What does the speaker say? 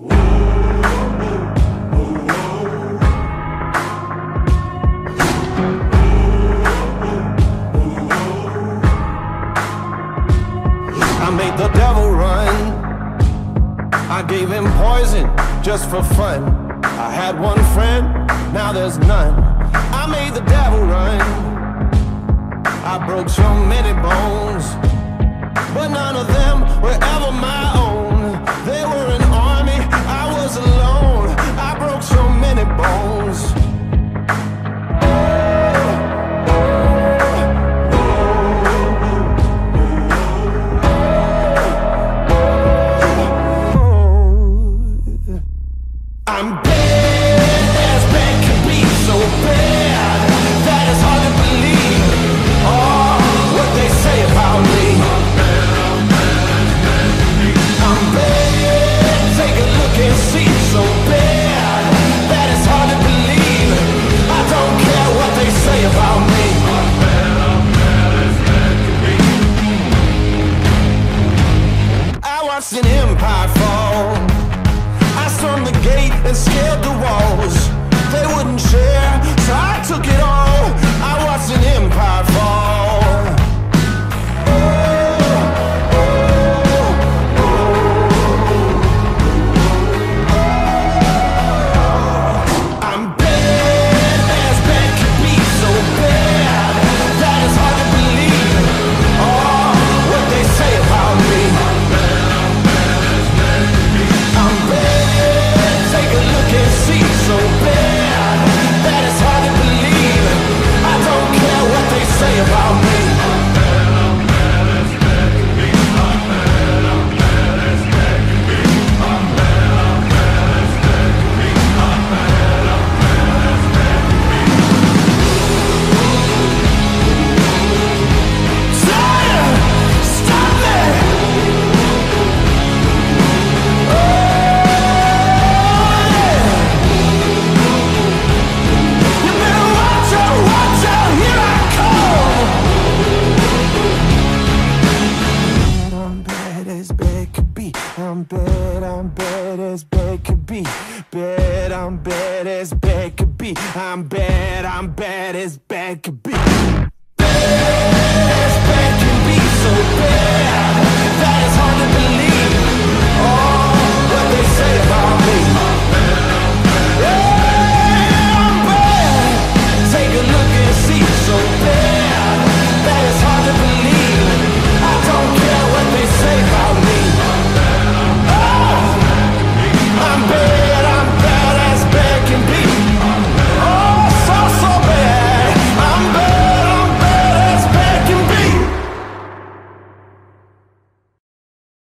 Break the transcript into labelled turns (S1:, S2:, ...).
S1: I made the devil run. I gave him poison just for fun. I had one friend, now there's none. I made the devil run. I broke so many bones, but none of them were ever my own. watched an empire fall. I stormed the gate and scaled the walls. They wouldn't share. Bet I'm bad as bad could be. Bet I'm bad as bad could be. I'm bad, I'm bad as bad could be. Bad as bad can be, so bad.